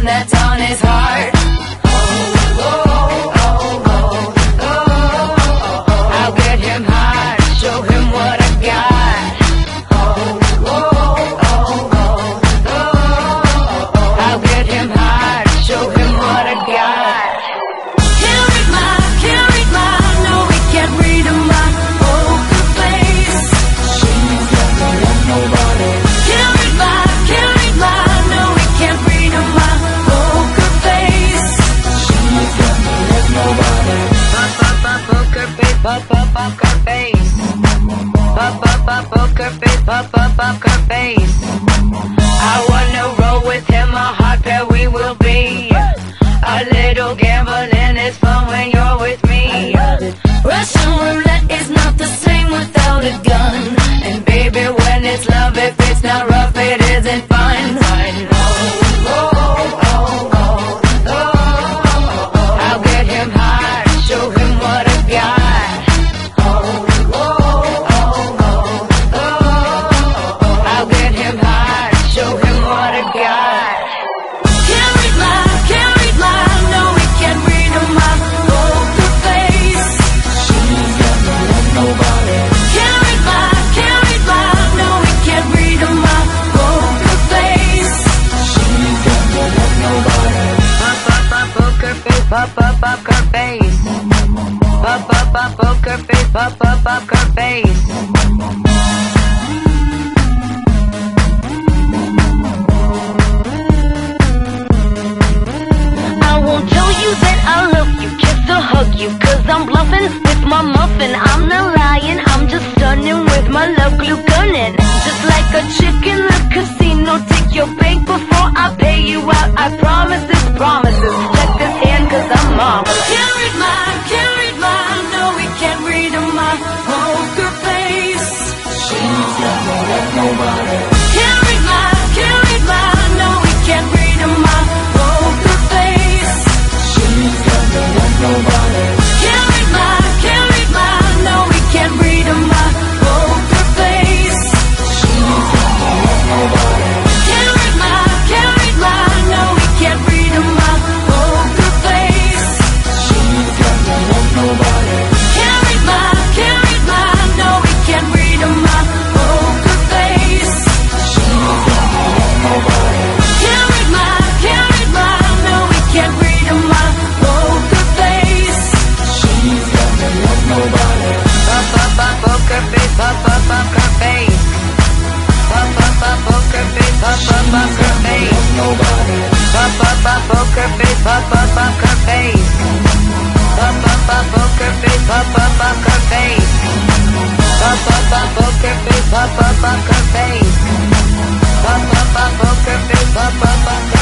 one that's on his heart. Oh, oh. oh. up, up her face. Up, up, up, her face. Up, up, up her face. I wanna roll with him, a hot pair we will be. A little up up her face. Up up up poker face. Up up up her face. bump her face. Bump Pop, pop, pop, her face. pop, pop, bump her face. Pop, pop, pop, poker face. pop, pop, bump her face. Pop, pop, pop, poker face. pop, pop, bump her face. Pop, pop, pop, poker face. pop, pop. bump.